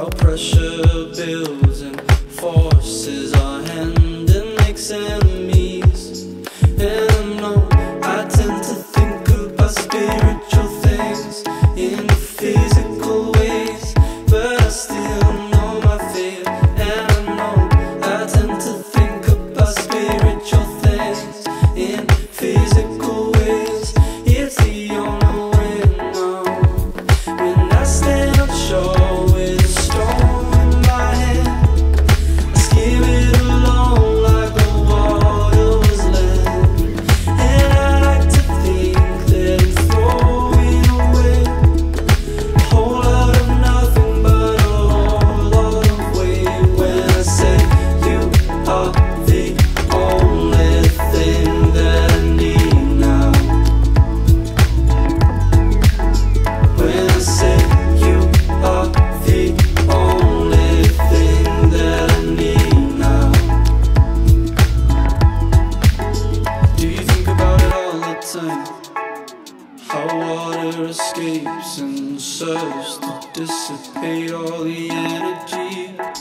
how pressure builds. How water escapes and serves to dissipate all the energy.